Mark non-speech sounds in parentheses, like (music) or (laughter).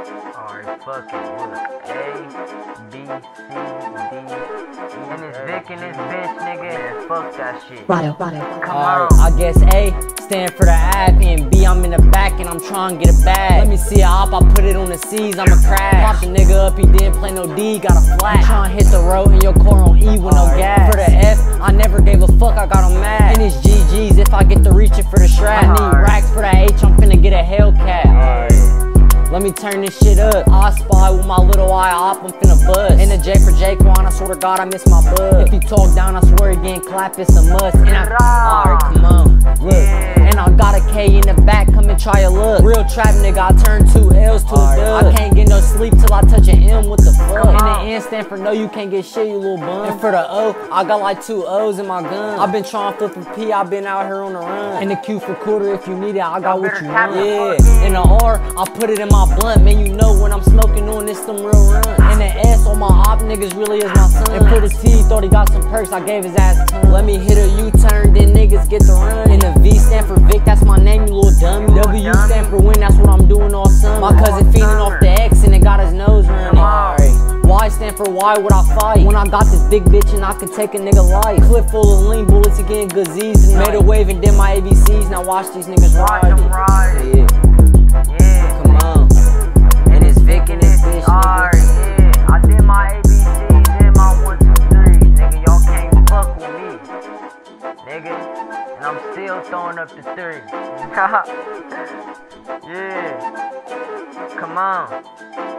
Alright, fuck it. Look. A, B, C, D, and it's Vic and this bitch, nigga. And fuck that shit. Rado, Rado. Come Alright, on. I guess A stand for the app and B I'm in the back and I'm trying to get a bag. Let me see a op, I put it on the C's, I'm a crash. Pop the nigga up, he didn't play no D, got a flat. Trying to hit the road in your car on E with no gas. For the F, I never gave a fuck, I got him mad. And it's GG's if I get the reaching for the strap. I need racks for the H, I'm finna get a Hellcat. Let me turn this shit up. I spy with my little eye op, I'm finna bust. And the J for Jaquan, I swear to God, I miss my bud. If you talk down, I swear again, clap, it's a must. And I, alright, come on, look. And I got a K in the back, come and try a look. Real trap nigga, I turn two L's to a dub. I can't get no sleep till I touch an M, what the fuck? And the stand for no, you can't get shit, you little bum. And for the O, I got like two O's in my gun. I've been trying to flip a P, I've been out here on the run. And the Q for quarter, if you need it, I got what you want. Yeah, in. and the R, I put it in my blunt, man. You know when I'm smoking on this, them real runs. And the S on my op niggas really is my son. And for the T, thought he got some perks, I gave his ass ton. Let me hit a U-turn, then niggas get the run. And the V stand for Vic, that's my name, you little dummy. W dummy. stand for win, that's what I'm doing all summer. My cousin why would I fight? When I got this big bitch and I could take a nigga life. Clip full of lean bullets again, good Z's tonight. Made a wave and did my ABCs, now watch these niggas Watch ride. them it. ride. Yeah. Yeah. Come on. And it's Vic and bitch, Alright, yeah. I did my ABC, did my one, two, three. Nigga, y'all can't fuck with me. Nigga. And I'm still throwing up the three. (laughs) yeah. Come on.